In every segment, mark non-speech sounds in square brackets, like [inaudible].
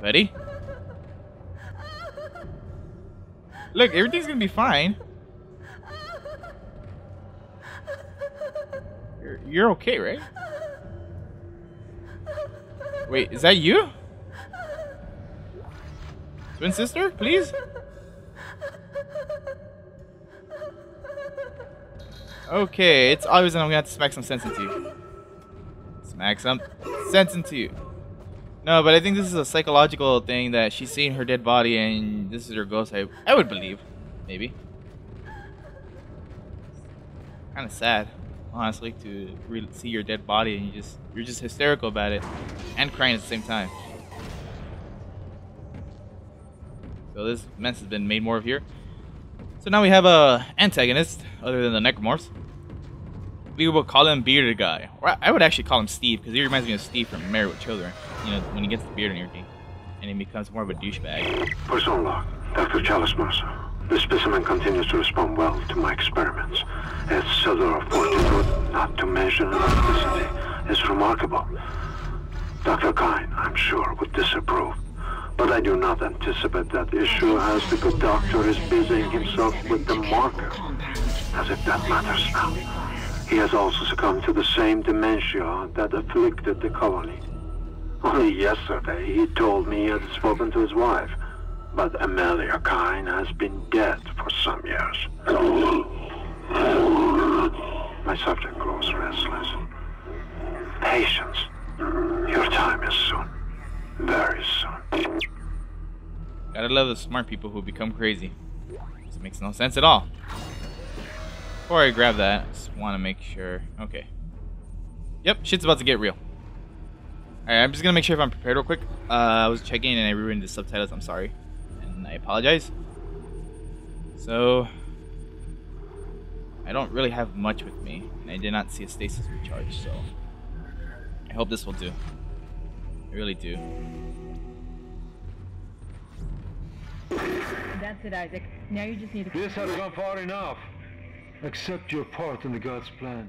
Buddy? Look, everything's gonna be fine. You're, you're okay, right? Wait, is that you? Twin sister, please? Okay, it's obvious I'm gonna have to smack some sense into you. Smack some sense into you. No, but I think this is a psychological thing that she's seeing her dead body and this is her ghost. I, I would believe. Maybe. Kind of sad, honestly, to see your dead body and you just you're just hysterical about it and crying at the same time. So this mess has been made more of here. So now we have a antagonist other than the necromorphs. We will call him Bearded Guy. Or I would actually call him Steve because he reminds me of Steve from Married with Children. You know, when he gets the beard and everything, and he becomes more of a douchebag. Person log, Dr. Challus Mercer. The specimen continues to respond well to my experiments. Its cellular fortitude, not to mention elasticity, is remarkable. Dr. Kyne, I'm sure, would disapprove. But I do not anticipate that issue as the good doctor is busying himself with the marker. As if that matters now. He has also succumbed to the same dementia that afflicted the colony. Only yesterday he told me he had spoken to his wife. But Amelia Kyne has been dead for some years. My subject grows restless. Patience. Your time is soon. Very soon. Gotta love the smart people who become crazy. This makes no sense at all. Before I grab that, I just want to make sure. Okay. Yep, shit's about to get real. Alright, I'm just gonna make sure if I'm prepared real quick. Uh, I was checking and I ruined the subtitles. I'm sorry. And I apologize. So... I don't really have much with me. And I did not see a stasis recharge, so... I hope this will do. I really do. That's it, Isaac. Now you just need to... This has gone far enough. Accept your part in the God's plan.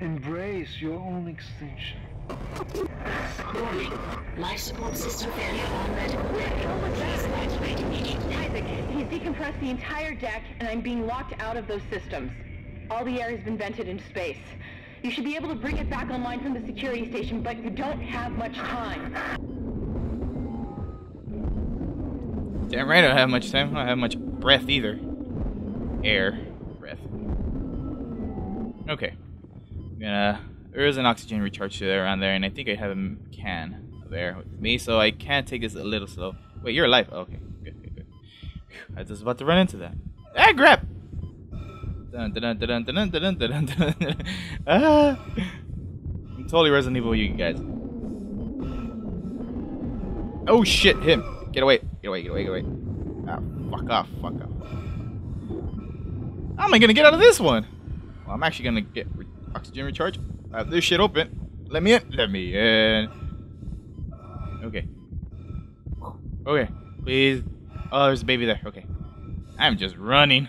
Embrace your own extinction. Warning. Life support system failure on medical deck. Please evacuate immediately. Isaac, he's decompressed the entire deck, and I'm being locked out of those systems. All the air has been vented into space. You should be able to bring it back online from the security station, but you don't have much time. Damn right I don't have much time. I don't have much breath either. Air. Breath. Okay. I'm gonna... There is an oxygen recharge around there, and I think I have a can of air with me, so I can take this a little slow. Wait, you're alive. Oh, okay, good, good, good. Whew, I was about to run into that. Ah, grab! [laughs] ah, I'm totally Resident Evil you guys. Oh shit, him! Get away, get away, get away, get away. Ah, fuck off, fuck off. How am I gonna get out of this one? Well, I'm actually gonna get re oxygen recharge. I have this shit open. Let me in. Let me in. Okay. Okay. Please. Oh, there's a baby there. Okay. I'm just running.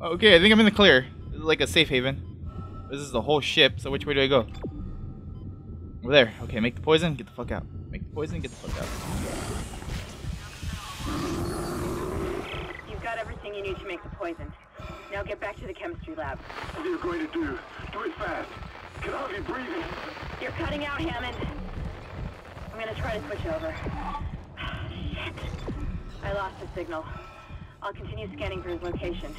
Okay, I think I'm in the clear. This is like a safe haven. This is the whole ship, so which way do I go? Over there. Okay, make the poison, get the fuck out. Make the poison, get the fuck out. You've got everything you need to make the poison. Now get back to the chemistry lab. What are you going to do? Do it fast. Can hardly breathe. You're cutting out, Hammond. I'm gonna try to switch over. [sighs] Shit. I lost the signal. I'll continue scanning for his location.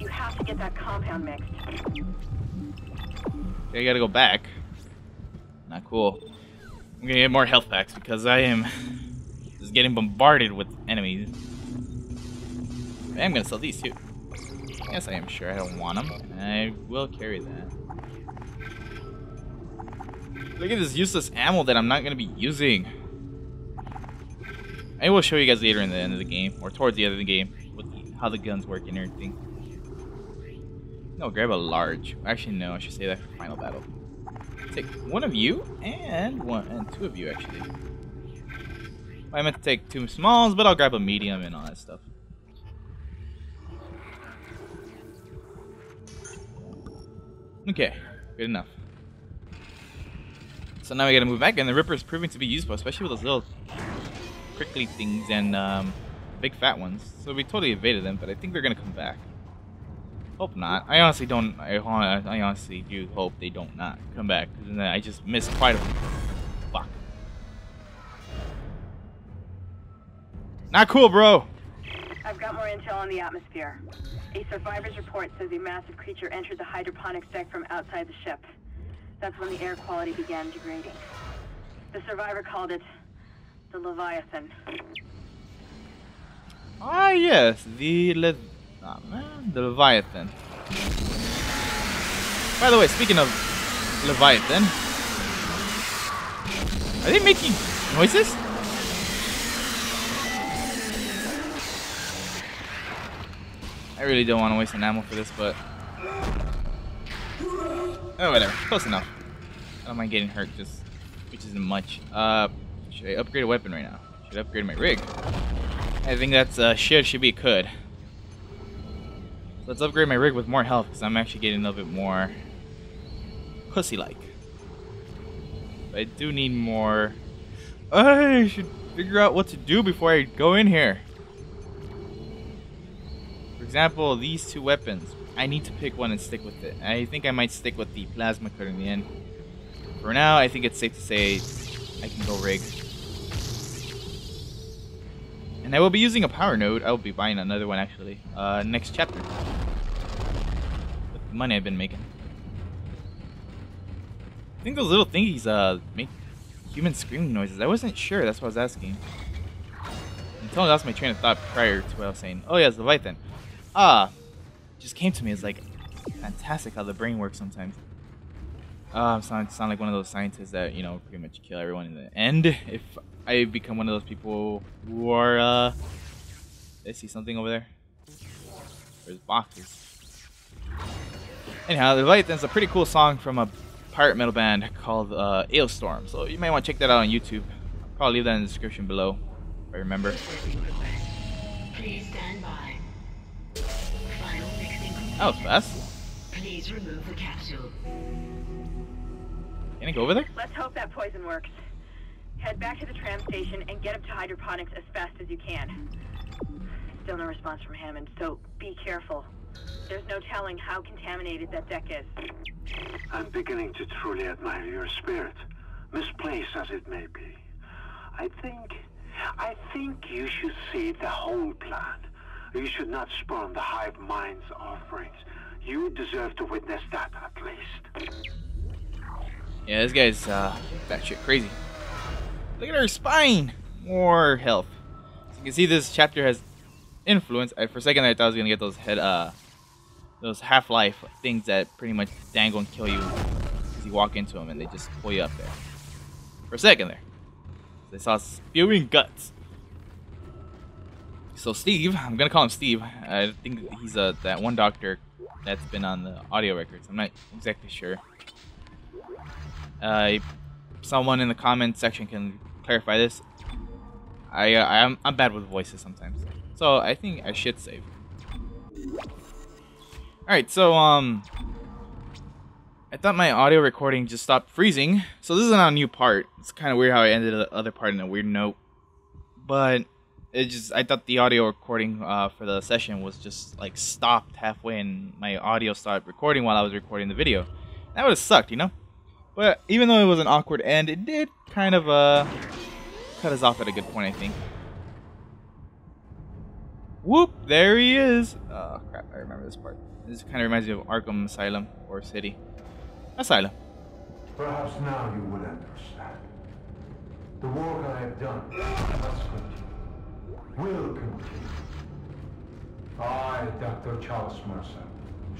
You have to get that compound mixed. Okay, I gotta go back. Not cool. I'm gonna get more health packs because I am [laughs] just getting bombarded with enemies. I am gonna sell these too. Yes, I am sure I don't want them. I will carry that. Look at this useless ammo that I'm not gonna be using. I will show you guys later in the end of the game, or towards the end of the game, the, how the guns work and everything. No, grab a large. Actually, no, I should say that for final battle. Take one of you and one and two of you actually. I meant to take two smalls, but I'll grab a medium and all that stuff. Okay, good enough. So now we gotta move back, and the Ripper is proving to be useful, especially with those little prickly things and um, big fat ones. So we totally evaded them, but I think they're gonna come back. Hope not. I honestly don't. I, I honestly do hope they don't not come back because then I just missed quite a. Fuck. Not cool, bro. I've got more intel on the atmosphere. A survivor's report says a massive creature entered the hydroponics deck from outside the ship. That's when the air quality began degrading. The survivor called it the Leviathan. Ah, yes, the Le- ah, man, the Leviathan. By the way, speaking of Leviathan, are they making noises? I really don't want to waste an ammo for this, but oh, whatever, close enough. I don't mind getting hurt, just which isn't much. Uh, should I upgrade a weapon right now? Should I upgrade my rig? I think that's uh, should should be could. Let's upgrade my rig with more health because I'm actually getting a little bit more pussy-like. I do need more. I should figure out what to do before I go in here. Example, these two weapons. I need to pick one and stick with it. I think I might stick with the plasma cutter in the end. For now, I think it's safe to say I can go rig. And I will be using a power node. I will be buying another one actually. Uh, next chapter. With the money I've been making. I think those little thingies uh make human screaming noises. I wasn't sure. That's what I was asking. Until I lost my train of thought prior to what I was saying. Oh yeah, it's Leviathan. Ah, just came to me. It's like fantastic how the brain works sometimes. Uh, I'm sound, sound like one of those scientists that you know pretty much kill everyone in the end. If I become one of those people who are, uh, I see something over there. There's boxes. Anyhow, the light Leviathan's a pretty cool song from a pirate metal band called uh, Alestorm. So you might want to check that out on YouTube. I'll probably leave that in the description below, if I remember. Please stand by. Final. That was fast. Please remove the capsule. Can I go over there? Let's hope that poison works. Head back to the tram station and get up to hydroponics as fast as you can. Still no response from Hammond, so be careful. There's no telling how contaminated that deck is. I'm beginning to truly admire your spirit, misplaced as it may be. I think, I think you should see the whole plan. You should not spurn the hive mind's offerings. You deserve to witness that at least. Yeah, this guy's uh, batshit crazy. Look at her spine! More health. So you can see this chapter has influence. I, for a second I thought I was gonna get those head, uh, those Half-Life things that pretty much dangle and kill you as you walk into them and they just pull you up there. For a second there. they saw spewing guts. So Steve, I'm gonna call him Steve. I think he's uh, that one doctor that's been on the audio records. I'm not exactly sure. Uh, someone in the comment section can clarify this. I uh, I'm I'm bad with voices sometimes, so I think I should save. All right, so um, I thought my audio recording just stopped freezing. So this is not a new part. It's kind of weird how I ended the other part in a weird note, but it just I thought the audio recording uh, for the session was just like stopped halfway, and my audio started recording while I was recording the video. That would have sucked, you know. But even though it was an awkward end, it did kind of uh cut us off at a good point, I think. Whoop! There he is. Oh crap! I remember this part. This kind of reminds me of Arkham Asylum or City. Asylum. Perhaps now you will understand. The work I have done must continue. Will continue. I, Dr. Challus Mercer,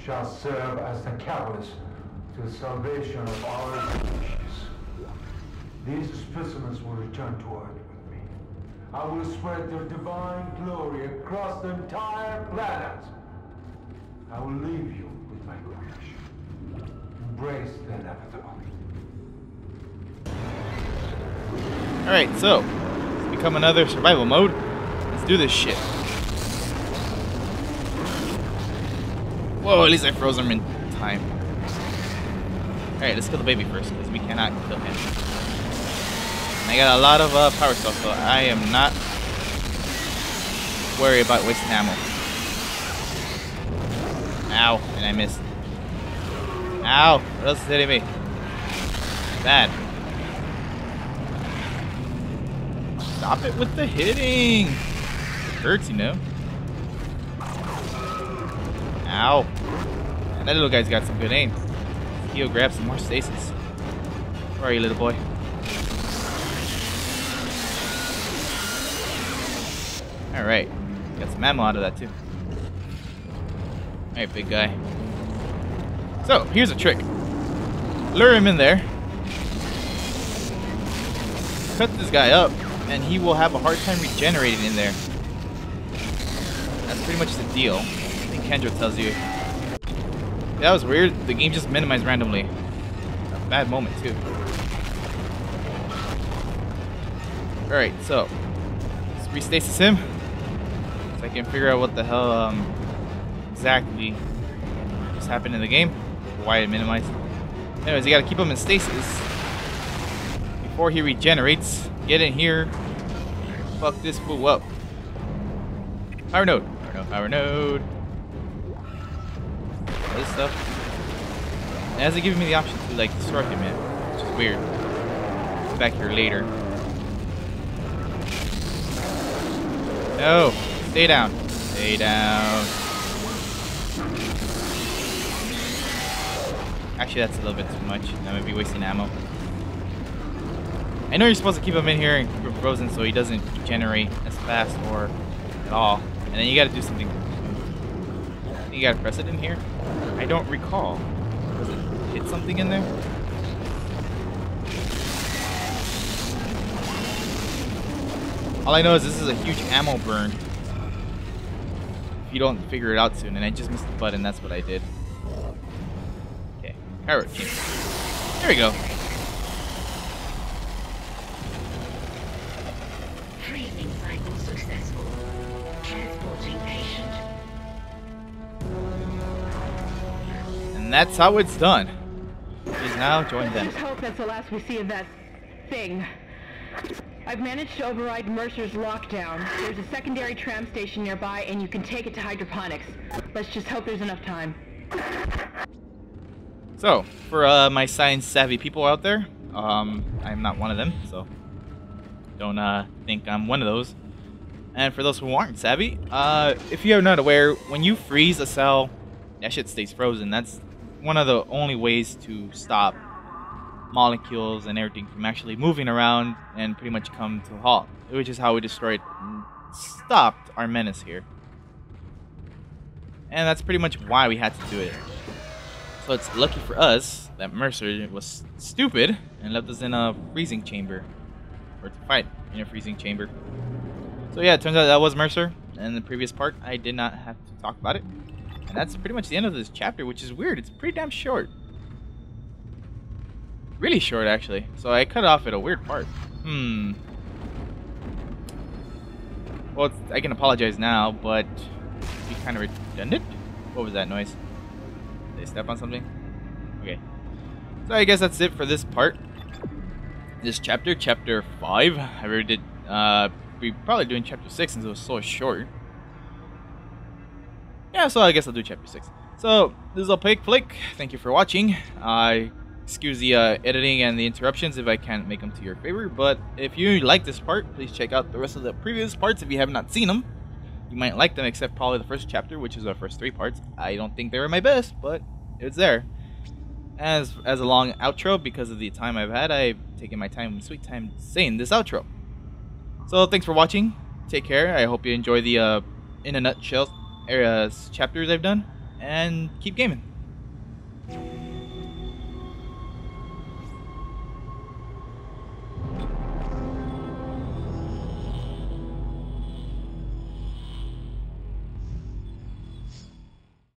shall serve as the catalyst to the salvation of our species. These specimens will return to Earth with me. I will spread their divine glory across the entire planet. I will leave you with my creation. Embrace the inevitable. Alright, so let's become another survival mode. Do this shit. Whoa, at least I froze him in time. Alright, let's kill the baby first, because we cannot kill him. And I got a lot of uh, power stuff, so I am not worried about wasting ammo. Ow, and I missed. Ow, what else is hitting me? Bad. Stop it with the hitting. Hurts, you know. Ow. And that little guy's got some good aim. He'll grab some more stasis. Where are you, little boy? Alright. Got some ammo out of that, too. Alright, big guy. So, here's a trick. Lure him in there. Cut this guy up, and he will have a hard time regenerating in there. Pretty much the deal. I think Kendra tells you. That was weird. The game just minimized randomly. A bad moment, too. Alright, so. Let's restasis him. So I can figure out what the hell um, exactly just happened in the game. Why it minimized. Anyways, you gotta keep him in stasis. Before he regenerates. Get in here. Fuck this fool up. Power node. Power node. All this stuff. It hasn't given me the option to like destroy him yet. Which is weird. Back here later. No! Stay down. Stay down. Actually, that's a little bit too much. That might be wasting ammo. I know you're supposed to keep him in here and keep him frozen so he doesn't regenerate as fast or at all. And then you gotta do something. You gotta press it in here? I don't recall. Does it hit something in there? All I know is this is a huge ammo burn. If you don't figure it out soon, and I just missed the button, that's what I did. Okay, carrot There we go. And that's how it's done. Please now join them. Let's hope that's the last we see of that thing. I've managed to override Mercer's lockdown. There's a secondary tram station nearby, and you can take it to hydroponics. Let's just hope there's enough time. So, for uh, my science savvy people out there, um, I'm not one of them, so don't uh, think I'm one of those. And for those who aren't savvy, uh, if you're not aware, when you freeze a cell, that shit stays frozen. That's one of the only ways to stop molecules and everything from actually moving around and pretty much come to a halt. Which is how we destroyed and stopped our menace here. And that's pretty much why we had to do it. So it's lucky for us that Mercer was stupid and left us in a freezing chamber. Or to fight in a freezing chamber. So yeah, it turns out that was Mercer. In the previous part, I did not have to talk about it. That's pretty much the end of this chapter, which is weird. It's pretty damn short. Really short, actually. So I cut off at a weird part. Hmm. Well, I can apologize now, but be kind of redundant. What was that noise? Did step on something? Okay. So I guess that's it for this part. This chapter, chapter 5. I already did, uh, we probably doing chapter 6 since it was so short. Yeah, so I guess I'll do chapter 6. So, this is a Opaque Flake. Thank you for watching. I excuse the uh, editing and the interruptions if I can't make them to your favor. But if you like this part, please check out the rest of the previous parts if you have not seen them. You might like them, except probably the first chapter, which is the first three parts. I don't think they were my best, but it's there. As as a long outro, because of the time I've had, I've taken my time, sweet time, saying this outro. So thanks for watching. Take care. I hope you enjoy the uh, in a nutshell uh, chapters I've done, and keep gaming.